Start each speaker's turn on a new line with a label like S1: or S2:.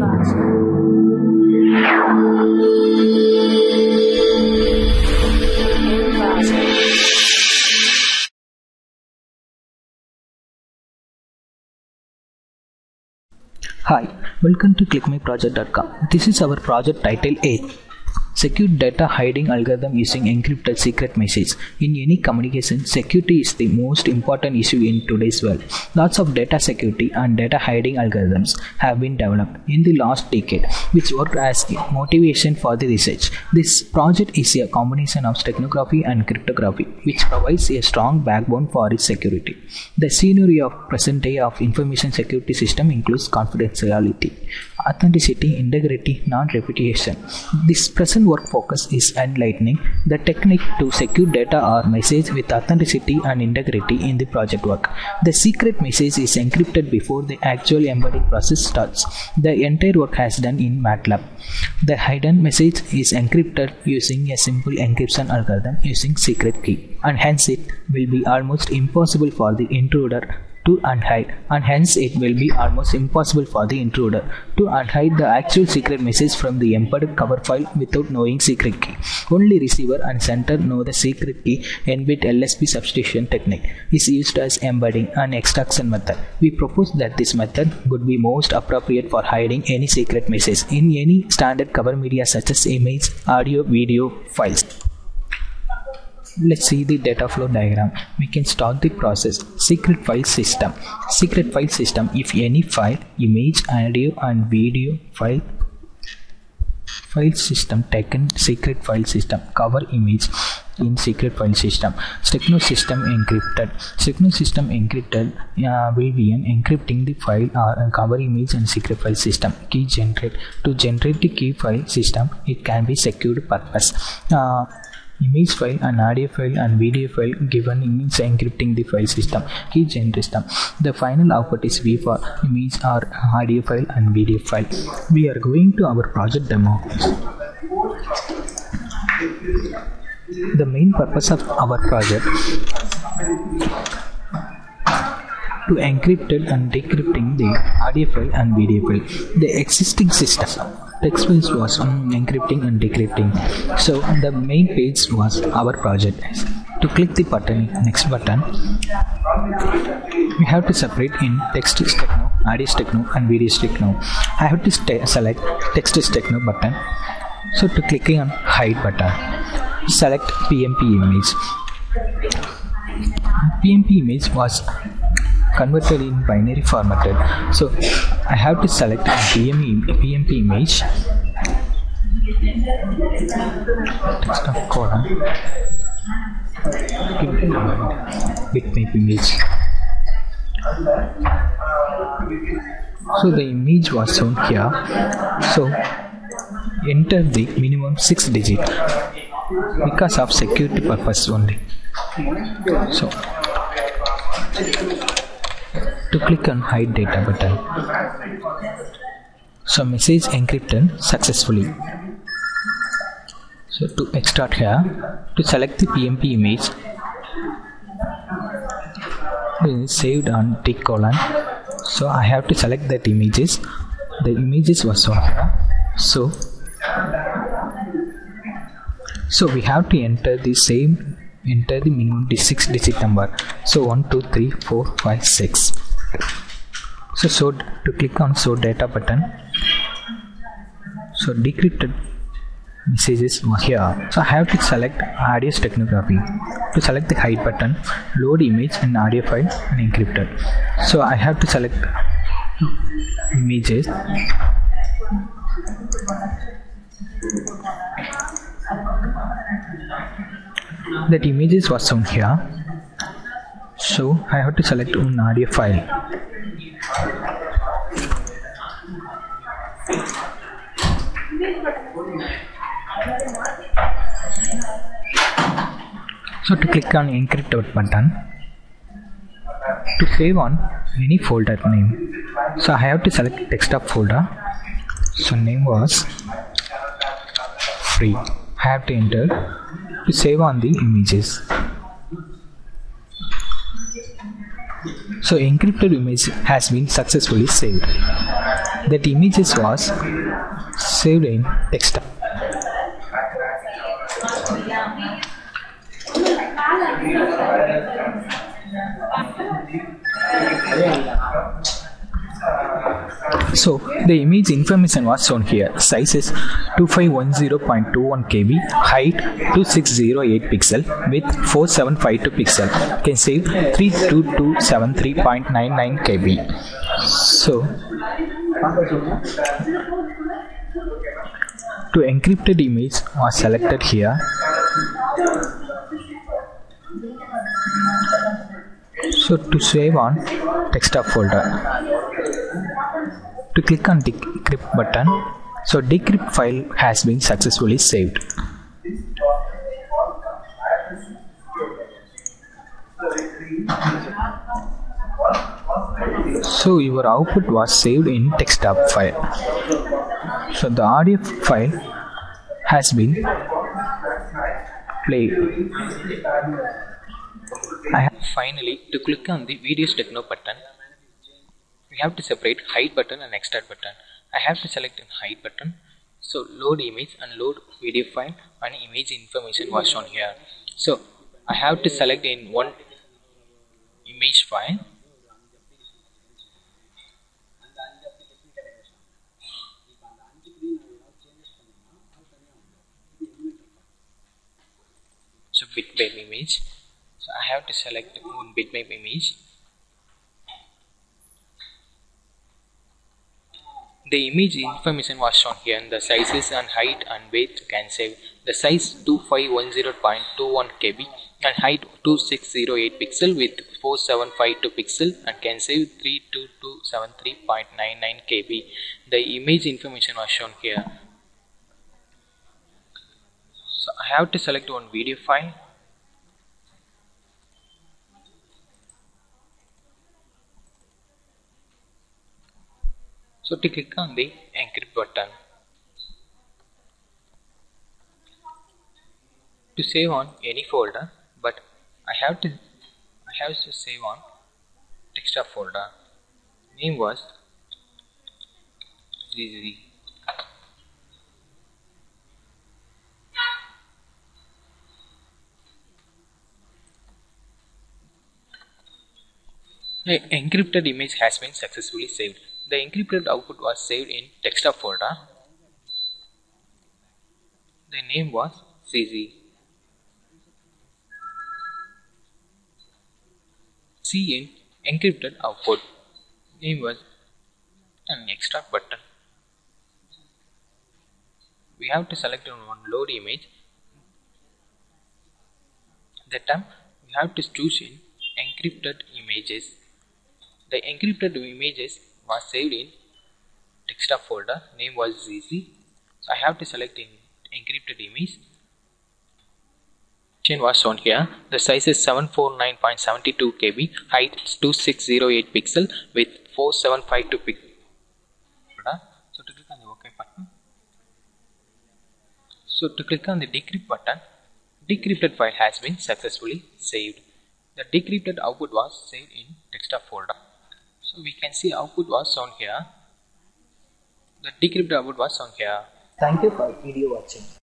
S1: Hi, welcome to clickmyproject.com. This is our project title 8. Secure data hiding algorithm using encrypted secret message. In any communication, security is the most important issue in today's world. Lots of data security and data hiding algorithms have been developed in the last decade, which worked as a motivation for the research. This project is a combination of steganography and cryptography, which provides a strong backbone for its security. The scenario of present day of information security system includes confidentiality, authenticity, integrity, non-repudiation. This present work focus is enlightening the technique to secure data or message with authenticity and integrity in the project work. The secret message is encrypted before the actual embedding process starts. The entire work has done in MATLAB. The hidden message is encrypted using a simple encryption algorithm using secret key and hence it will be almost impossible for the intruder to unhide and hence it will be almost impossible for the intruder to unhide the actual secret message from the embedded cover file without knowing secret key. Only receiver and sender know the secret key and bit LSB substitution technique is used as embedding and extraction method. We propose that this method would be most appropriate for hiding any secret message in any standard cover media such as image, audio, video files let's see the data flow diagram. We can start the process. Secret file system. Secret file system. If any file image audio and video file file system taken secret file system. Cover image in secret file system. Stegno system encrypted. Stegno system encrypted uh, will be an encrypting the file or uh, cover image and secret file system. Key generate. To generate the key file system it can be secured purpose. Uh, image file and audio file and video file given means encrypting the file system. Key gen system the final output is v for image or audio file and video file. We are going to our project demo. The main purpose of our project to encrypted and decrypting the audio file and video file. The existing system text was um, encrypting and decrypting. So the main page was our project. To click the button next button we have to separate in text is techno audio is techno and video is techno. I have to select text is techno button. So to clicking on hide button select BMP image. BMP image was converted in binary formatted. So I have to select a PME, BMP image. Text of colon bitmap image. So the image was shown here. So enter the minimum 6 digit because of security purpose only. So to click on hide data button. So message encrypted successfully. So to extract here to select the BMP image it is saved on t colon. So i have to select that images. The images was shown here. So so we have to enter the same enter the minimum 6 digit number. So 1 2 3 4 5 6 so so to click on show data button. So decrypted messages here. So i have to select audio steganography. To select the hide button load image and audio file and encrypted so i have to select images. That images was shown here. So I have to select one audio file so to click on encrypt button to save on any folder name. So I have to select desktop folder. So name was free. I have to enter to save on the images so encrypted image has been successfully saved that images was saved in desktop. So the image information was shown here. Size is 2510.21 KB, height 2608 pixel with 4752 pixel. Can save 32273.99 KB. So to encrypted image was selected here. So to save on text desktop folder to click on the decrypt button. So decrypt file has been successfully saved. So your output was saved in desktop file. So the audio file has been played. I have finally to click on the videos techno button we have to separate hide button and extract button. I have to select hide button. So load image and load video file. And image information was shown here. So I have to select in one image file. So bitmap image. So I have to select one bitmap image The image information was shown here and the sizes and height and weight can save. The size 2510.21 KB and height 2608 pixel with 4752 pixel and can save 32273.99 KB. The image information was shown here. So I have to select one video file So to click on the encrypt button. To save on any folder but I have to I have to save on desktop folder. Name was ZZ The encrypted image has been successfully saved. The encrypted output was saved in desktop folder. The name was CZ. C in encrypted output. Name was an extract button. We have to select on one load image. That time we have to choose in encrypted images. The encrypted images was saved in desktop folder. Name was ZZ. So I have to select in encrypted image. Chain was shown here. The size is 749.72 KB. Height is 2608 pixel with 4752 pixel. So to click on the OK button. So to click on the decrypt button, decrypted file has been successfully saved. The decrypted output was saved in desktop folder. We can see output was shown here. The decrypted output was shown here.
S2: Thank you for video watching.